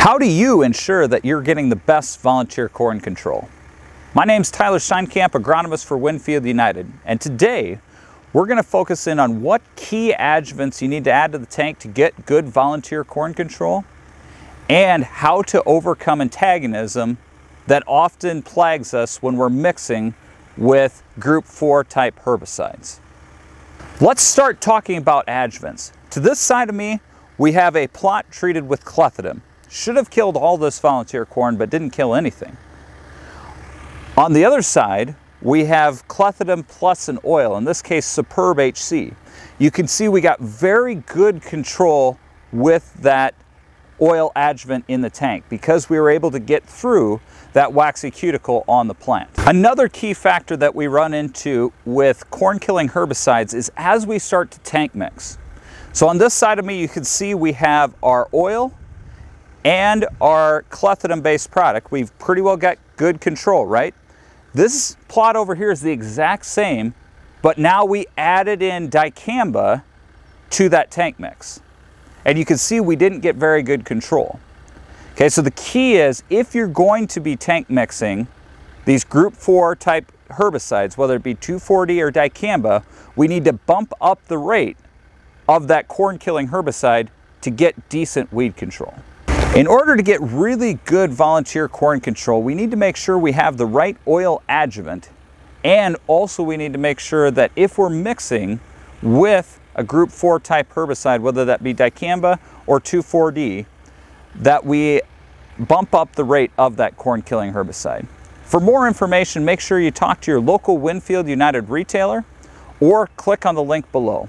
How do you ensure that you're getting the best volunteer corn control? My name's Tyler Steinkamp, agronomist for Winfield United, and today we're going to focus in on what key adjuvants you need to add to the tank to get good volunteer corn control and how to overcome antagonism that often plagues us when we're mixing with group 4 type herbicides. Let's start talking about adjuvants. To this side of me, we have a plot treated with clethodim. Should have killed all this volunteer corn, but didn't kill anything. On the other side, we have clethodim plus an oil, in this case Superb HC. You can see we got very good control with that oil adjuvant in the tank because we were able to get through that waxy cuticle on the plant. Another key factor that we run into with corn killing herbicides is as we start to tank mix. So on this side of me you can see we have our oil and our clethodim based product. We've pretty well got good control, right? This plot over here is the exact same, but now we added in dicamba to that tank mix. And you can see we didn't get very good control. Okay, so the key is if you're going to be tank mixing these group 4 type herbicides, whether it be 2,4-D or dicamba, we need to bump up the rate of that corn killing herbicide to get decent weed control. In order to get really good volunteer corn control, we need to make sure we have the right oil adjuvant and also we need to make sure that if we're mixing with a group 4 type herbicide, whether that be dicamba or 2,4-D, that we bump up the rate of that corn killing herbicide. For more information, make sure you talk to your local Winfield United retailer or click on the link below.